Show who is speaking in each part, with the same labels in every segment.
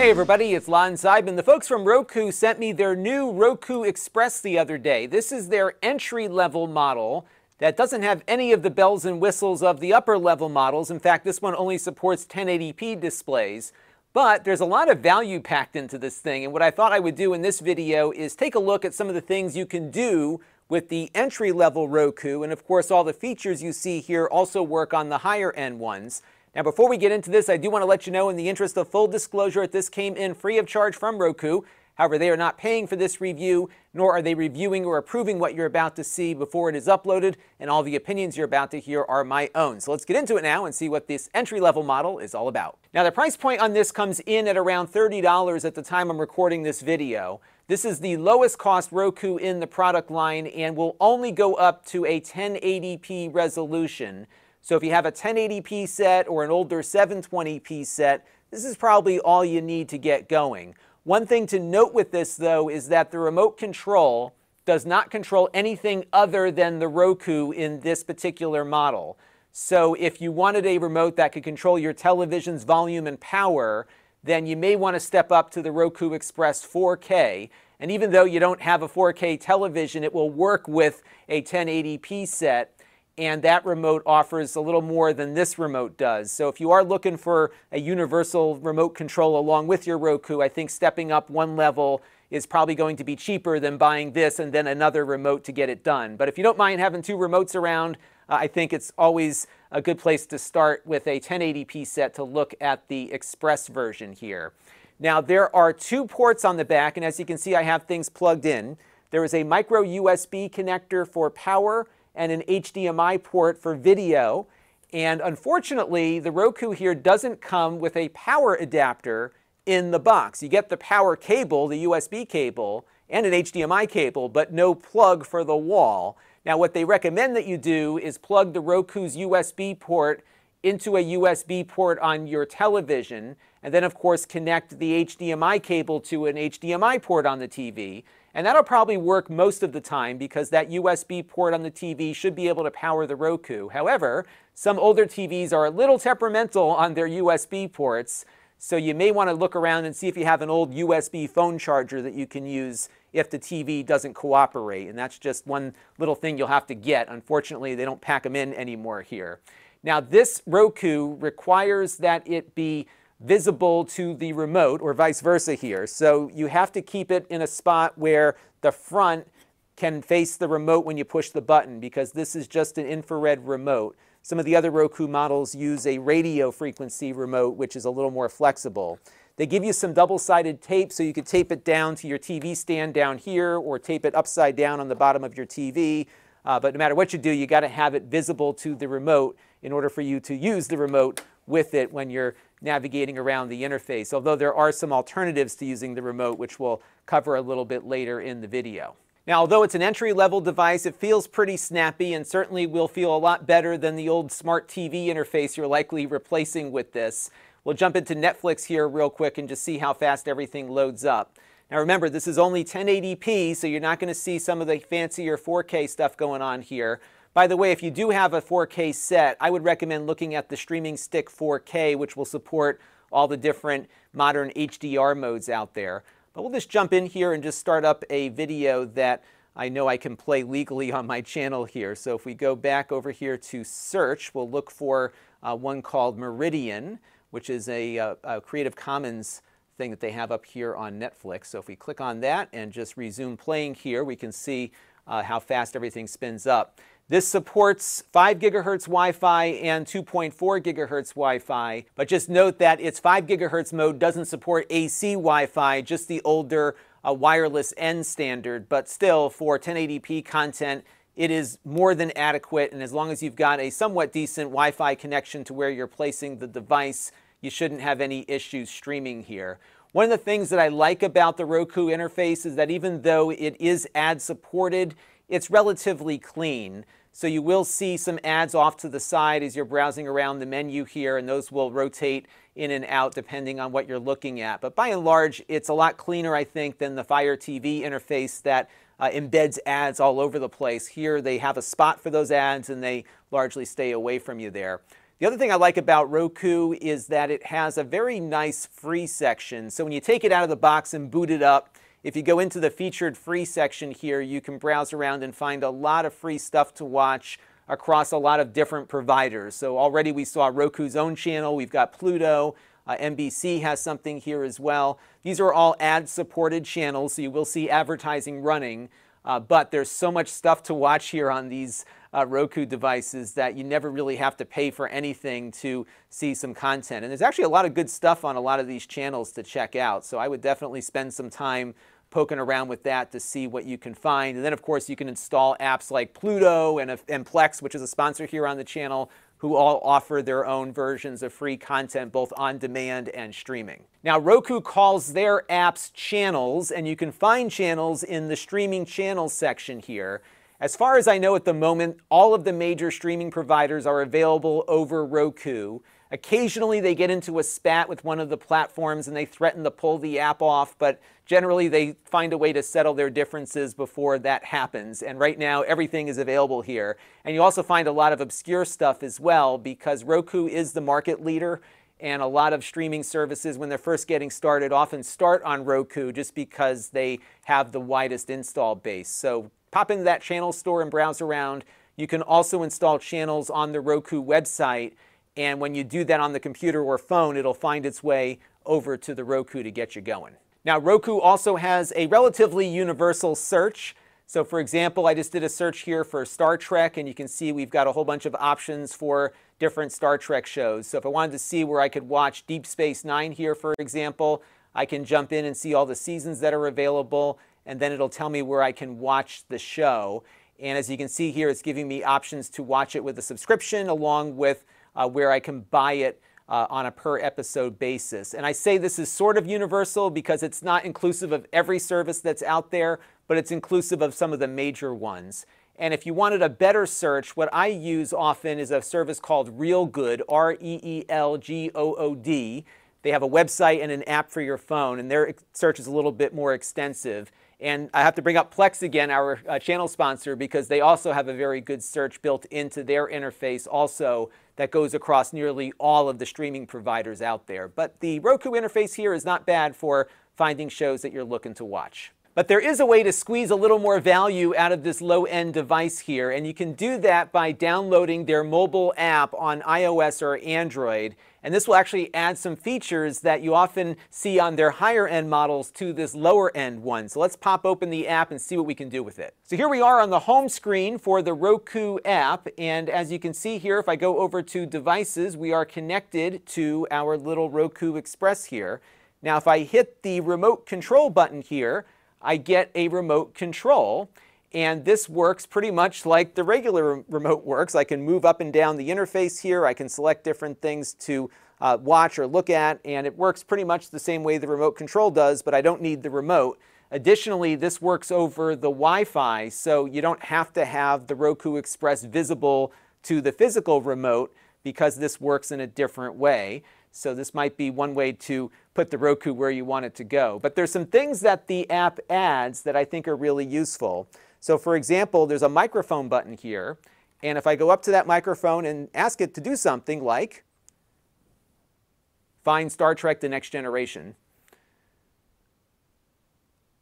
Speaker 1: Hey everybody, it's Lon Seidman. The folks from Roku sent me their new Roku Express the other day. This is their entry level model that doesn't have any of the bells and whistles of the upper level models. In fact, this one only supports 1080p displays. But there's a lot of value packed into this thing, and what I thought I would do in this video is take a look at some of the things you can do with the entry-level Roku, and of course all the features you see here also work on the higher end ones. Now before we get into this, I do want to let you know in the interest of full disclosure that this came in free of charge from Roku. However, they are not paying for this review, nor are they reviewing or approving what you're about to see before it is uploaded, and all the opinions you're about to hear are my own. So let's get into it now and see what this entry-level model is all about. Now the price point on this comes in at around $30 at the time I'm recording this video. This is the lowest cost Roku in the product line and will only go up to a 1080p resolution. So if you have a 1080p set or an older 720p set, this is probably all you need to get going. One thing to note with this, though, is that the remote control does not control anything other than the Roku in this particular model. So if you wanted a remote that could control your television's volume and power, then you may want to step up to the Roku Express 4K. And even though you don't have a 4K television, it will work with a 1080p set and that remote offers a little more than this remote does. So if you are looking for a universal remote control along with your Roku, I think stepping up one level is probably going to be cheaper than buying this and then another remote to get it done. But if you don't mind having two remotes around, uh, I think it's always a good place to start with a 1080p set to look at the Express version here. Now there are two ports on the back, and as you can see, I have things plugged in. There is a micro USB connector for power and an HDMI port for video. And unfortunately, the Roku here doesn't come with a power adapter in the box. You get the power cable, the USB cable, and an HDMI cable, but no plug for the wall. Now, what they recommend that you do is plug the Roku's USB port into a USB port on your television, and then, of course, connect the HDMI cable to an HDMI port on the TV. And that'll probably work most of the time because that USB port on the TV should be able to power the Roku. However, some older TVs are a little temperamental on their USB ports, so you may want to look around and see if you have an old USB phone charger that you can use if the TV doesn't cooperate. And that's just one little thing you'll have to get. Unfortunately, they don't pack them in anymore here. Now, this Roku requires that it be visible to the remote or vice versa here. So you have to keep it in a spot where the front can face the remote when you push the button because this is just an infrared remote. Some of the other Roku models use a radio frequency remote, which is a little more flexible. They give you some double-sided tape so you could tape it down to your TV stand down here or tape it upside down on the bottom of your TV. Uh, but no matter what you do, you got to have it visible to the remote in order for you to use the remote with it when you're navigating around the interface, although there are some alternatives to using the remote, which we'll cover a little bit later in the video. Now, although it's an entry-level device, it feels pretty snappy and certainly will feel a lot better than the old smart TV interface you're likely replacing with this. We'll jump into Netflix here real quick and just see how fast everything loads up. Now remember, this is only 1080p, so you're not going to see some of the fancier 4K stuff going on here. By the way, if you do have a 4K set, I would recommend looking at the Streaming Stick 4K, which will support all the different modern HDR modes out there. But we'll just jump in here and just start up a video that I know I can play legally on my channel here. So if we go back over here to search, we'll look for uh, one called Meridian, which is a, a, uh, a Creative Commons thing that they have up here on Netflix. So if we click on that and just resume playing here, we can see uh, how fast everything spins up. This supports 5 gigahertz Wi-Fi and 2.4 gigahertz Wi-Fi, but just note that its 5 gigahertz mode doesn't support AC Wi-Fi, just the older uh, wireless N standard, but still for 1080p content, it is more than adequate, and as long as you've got a somewhat decent Wi-Fi connection to where you're placing the device, you shouldn't have any issues streaming here. One of the things that I like about the Roku interface is that even though it is ad supported, it's relatively clean. So you will see some ads off to the side as you're browsing around the menu here, and those will rotate in and out depending on what you're looking at. But by and large, it's a lot cleaner, I think, than the Fire TV interface that uh, embeds ads all over the place. Here, they have a spot for those ads, and they largely stay away from you there. The other thing I like about Roku is that it has a very nice free section. So when you take it out of the box and boot it up, if you go into the featured free section here, you can browse around and find a lot of free stuff to watch across a lot of different providers. So already we saw Roku's own channel, we've got Pluto, uh, NBC has something here as well. These are all ad supported channels, so you will see advertising running. Uh, but there's so much stuff to watch here on these uh, Roku devices that you never really have to pay for anything to see some content. And there's actually a lot of good stuff on a lot of these channels to check out. So I would definitely spend some time poking around with that to see what you can find. And then, of course, you can install apps like Pluto and, and Plex, which is a sponsor here on the channel, who all offer their own versions of free content, both on demand and streaming. Now, Roku calls their apps channels, and you can find channels in the streaming channels section here. As far as I know at the moment, all of the major streaming providers are available over Roku. Occasionally, they get into a spat with one of the platforms and they threaten to pull the app off, but generally, they find a way to settle their differences before that happens. And right now, everything is available here. And you also find a lot of obscure stuff as well because Roku is the market leader. And a lot of streaming services, when they're first getting started, often start on Roku just because they have the widest install base. So pop into that channel store and browse around. You can also install channels on the Roku website and when you do that on the computer or phone, it'll find its way over to the Roku to get you going. Now, Roku also has a relatively universal search. So for example, I just did a search here for Star Trek, and you can see we've got a whole bunch of options for different Star Trek shows. So if I wanted to see where I could watch Deep Space Nine here, for example, I can jump in and see all the seasons that are available, and then it'll tell me where I can watch the show. And as you can see here, it's giving me options to watch it with a subscription along with uh, where I can buy it uh, on a per episode basis. And I say this is sort of universal because it's not inclusive of every service that's out there, but it's inclusive of some of the major ones. And if you wanted a better search, what I use often is a service called Reelgood, R E E L G O O D. They have a website and an app for your phone, and their search is a little bit more extensive. And I have to bring up Plex again, our uh, channel sponsor, because they also have a very good search built into their interface also that goes across nearly all of the streaming providers out there. But the Roku interface here is not bad for finding shows that you're looking to watch. But there is a way to squeeze a little more value out of this low-end device here, and you can do that by downloading their mobile app on iOS or Android. And this will actually add some features that you often see on their higher end models to this lower end one. So let's pop open the app and see what we can do with it. So here we are on the home screen for the Roku app. And as you can see here, if I go over to devices, we are connected to our little Roku Express here. Now, if I hit the remote control button here, I get a remote control. And this works pretty much like the regular remote works. I can move up and down the interface here. I can select different things to uh, watch or look at, and it works pretty much the same way the remote control does, but I don't need the remote. Additionally, this works over the Wi-Fi, so you don't have to have the Roku Express visible to the physical remote because this works in a different way. So this might be one way to put the Roku where you want it to go. But there's some things that the app adds that I think are really useful. So for example, there's a microphone button here. And if I go up to that microphone and ask it to do something like find Star Trek The Next Generation,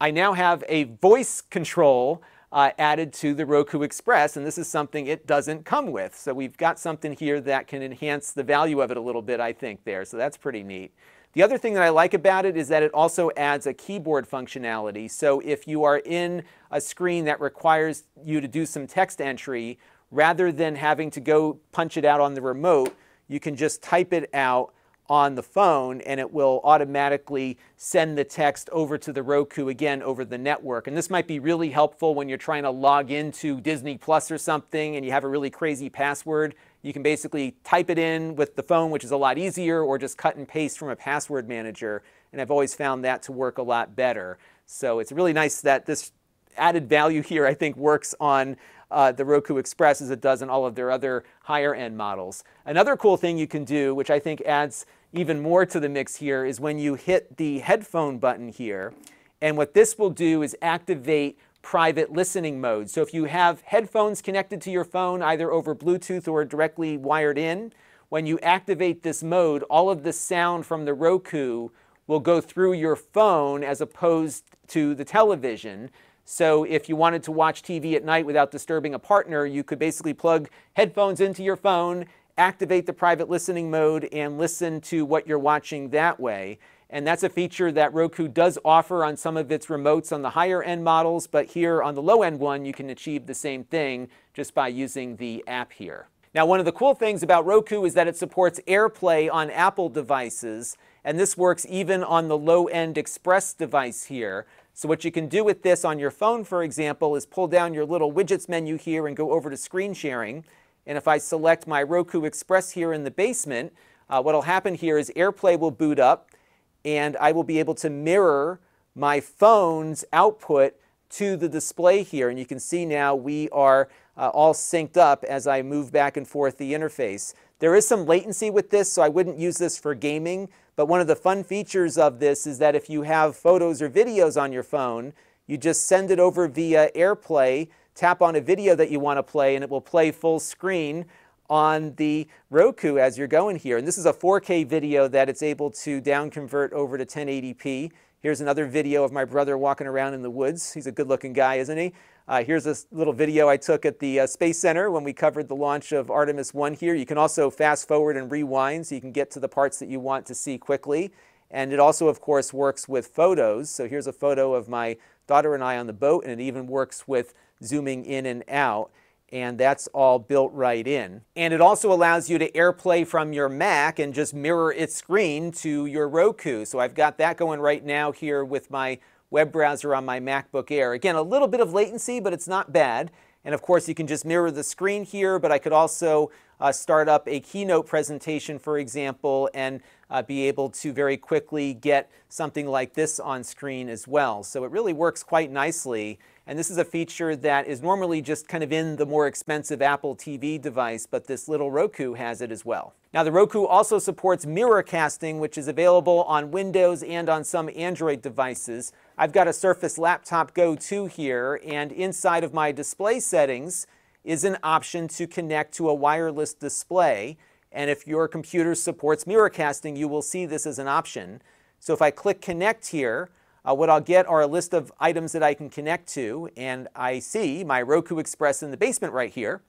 Speaker 1: I now have a voice control uh, added to the Roku Express, and this is something it doesn't come with. So we've got something here that can enhance the value of it a little bit, I think, there. So that's pretty neat. The other thing that I like about it is that it also adds a keyboard functionality. So if you are in a screen that requires you to do some text entry, rather than having to go punch it out on the remote, you can just type it out on the phone and it will automatically send the text over to the Roku again over the network. And this might be really helpful when you're trying to log into Disney Plus or something and you have a really crazy password. You can basically type it in with the phone, which is a lot easier, or just cut and paste from a password manager. And I've always found that to work a lot better. So it's really nice that this added value here, I think, works on uh, the Roku Express as it does in all of their other higher end models. Another cool thing you can do, which I think adds even more to the mix here, is when you hit the headphone button here. And what this will do is activate private listening mode. So if you have headphones connected to your phone, either over Bluetooth or directly wired in, when you activate this mode, all of the sound from the Roku will go through your phone as opposed to the television. So if you wanted to watch TV at night without disturbing a partner, you could basically plug headphones into your phone, activate the private listening mode, and listen to what you're watching that way. And that's a feature that Roku does offer on some of its remotes on the higher end models, but here on the low end one, you can achieve the same thing just by using the app here. Now, one of the cool things about Roku is that it supports AirPlay on Apple devices, and this works even on the low-end Express device here. So what you can do with this on your phone, for example, is pull down your little widgets menu here and go over to screen sharing. And if I select my Roku Express here in the basement, uh, what will happen here is AirPlay will boot up, and I will be able to mirror my phone's output to the display here. And you can see now we are uh, all synced up as I move back and forth the interface. There is some latency with this, so I wouldn't use this for gaming. But one of the fun features of this is that if you have photos or videos on your phone, you just send it over via AirPlay, tap on a video that you want to play, and it will play full screen on the Roku as you're going here. And this is a 4K video that it's able to down convert over to 1080p. Here's another video of my brother walking around in the woods. He's a good looking guy, isn't he? Uh, here's a little video I took at the uh, Space Center when we covered the launch of Artemis 1 here. You can also fast forward and rewind so you can get to the parts that you want to see quickly. And it also, of course, works with photos. So here's a photo of my daughter and I on the boat, and it even works with zooming in and out and that's all built right in. And it also allows you to AirPlay from your Mac and just mirror its screen to your Roku. So I've got that going right now here with my web browser on my MacBook Air. Again, a little bit of latency, but it's not bad. And of course, you can just mirror the screen here, but I could also uh, start up a keynote presentation, for example, and uh, be able to very quickly get something like this on screen as well. So it really works quite nicely. And this is a feature that is normally just kind of in the more expensive Apple TV device, but this little Roku has it as well. Now the Roku also supports Miracasting, which is available on Windows and on some Android devices. I've got a Surface Laptop Go 2 here, and inside of my display settings is an option to connect to a wireless display. And if your computer supports Miracasting, you will see this as an option. So if I click connect here, uh, what I'll get are a list of items that I can connect to, and I see my Roku Express in the basement right here.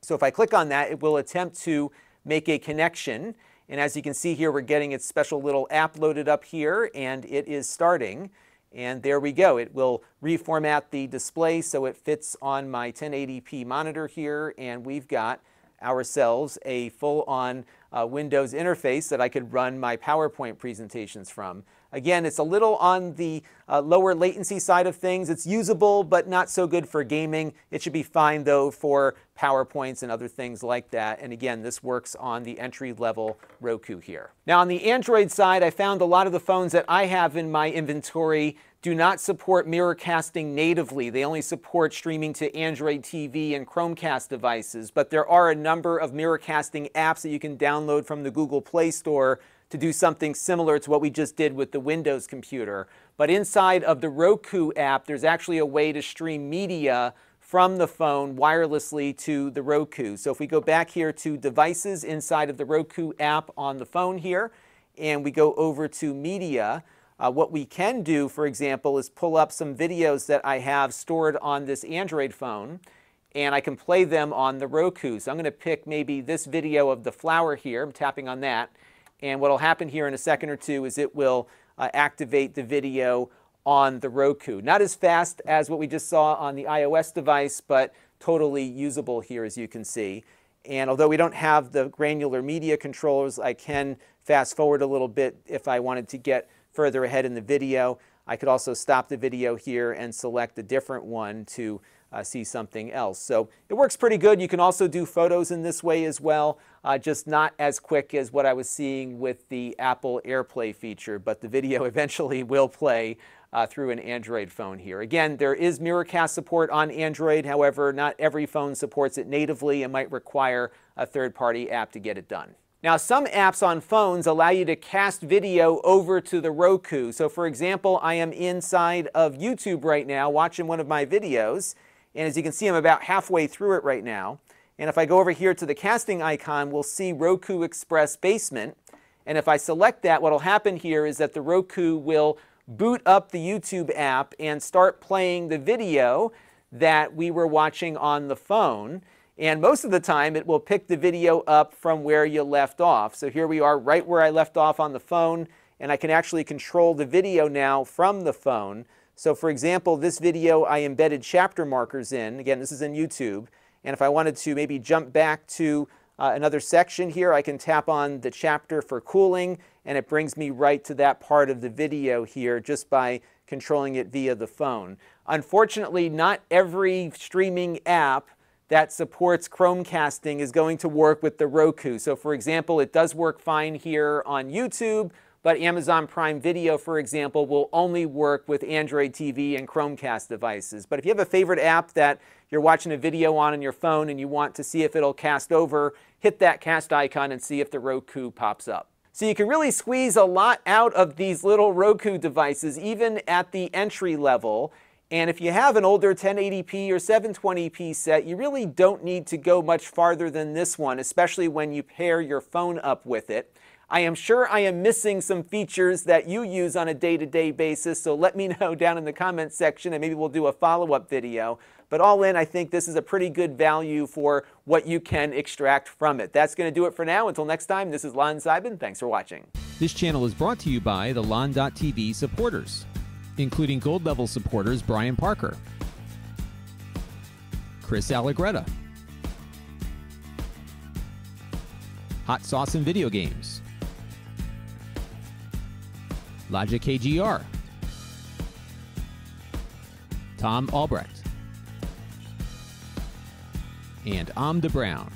Speaker 1: So if I click on that, it will attempt to make a connection. And as you can see here, we're getting its special little app loaded up here, and it is starting. And there we go. It will reformat the display so it fits on my 1080p monitor here, and we've got ourselves a full-on uh, Windows interface that I could run my PowerPoint presentations from. Again, it's a little on the uh, lower latency side of things. It's usable, but not so good for gaming. It should be fine, though, for PowerPoints and other things like that. And again, this works on the entry-level Roku here. Now, on the Android side, I found a lot of the phones that I have in my inventory do not support Miracasting natively. They only support streaming to Android TV and Chromecast devices, but there are a number of Miracasting apps that you can download from the Google Play Store to do something similar to what we just did with the Windows computer. But inside of the Roku app, there's actually a way to stream media from the phone wirelessly to the Roku. So if we go back here to devices inside of the Roku app on the phone here, and we go over to media, uh, what we can do, for example, is pull up some videos that I have stored on this Android phone, and I can play them on the Roku. So I'm going to pick maybe this video of the flower here. I'm tapping on that. And what will happen here in a second or two is it will uh, activate the video on the Roku. Not as fast as what we just saw on the iOS device, but totally usable here as you can see. And although we don't have the granular media controllers, I can fast forward a little bit if I wanted to get further ahead in the video. I could also stop the video here and select a different one to uh, see something else. So it works pretty good. You can also do photos in this way as well, uh, just not as quick as what I was seeing with the Apple AirPlay feature, but the video eventually will play uh, through an Android phone here. Again, there is Miracast support on Android. However, not every phone supports it natively and might require a third-party app to get it done. Now, some apps on phones allow you to cast video over to the Roku. So, for example, I am inside of YouTube right now watching one of my videos, and as you can see, I'm about halfway through it right now. And if I go over here to the casting icon, we'll see Roku Express Basement. And if I select that, what will happen here is that the Roku will boot up the YouTube app and start playing the video that we were watching on the phone. And most of the time, it will pick the video up from where you left off. So here we are right where I left off on the phone, and I can actually control the video now from the phone. So for example, this video I embedded chapter markers in. Again, this is in YouTube. And if I wanted to maybe jump back to uh, another section here, I can tap on the chapter for cooling, and it brings me right to that part of the video here just by controlling it via the phone. Unfortunately, not every streaming app that supports Chromecasting is going to work with the Roku. So for example, it does work fine here on YouTube, but Amazon Prime Video, for example, will only work with Android TV and Chromecast devices. But if you have a favorite app that you're watching a video on on your phone and you want to see if it'll cast over, hit that cast icon and see if the Roku pops up. So you can really squeeze a lot out of these little Roku devices, even at the entry level. And if you have an older 1080p or 720p set, you really don't need to go much farther than this one, especially when you pair your phone up with it. I am sure I am missing some features that you use on a day-to-day -day basis, so let me know down in the comments section and maybe we'll do a follow-up video. But all in, I think this is a pretty good value for what you can extract from it. That's going to do it for now. Until next time, this is Lon Seidman. Thanks for watching.
Speaker 2: This channel is brought to you by the Lon.TV supporters including gold level supporters Brian Parker, Chris Allegretta, Hot Sauce and Video Games, Logic KGR, Tom Albrecht, and Am de Brown.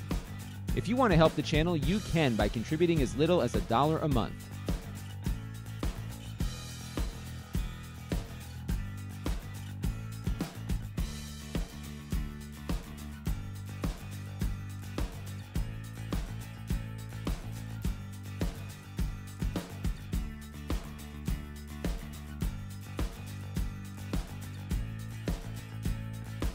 Speaker 2: If you want to help the channel, you can by contributing as little as a dollar a month.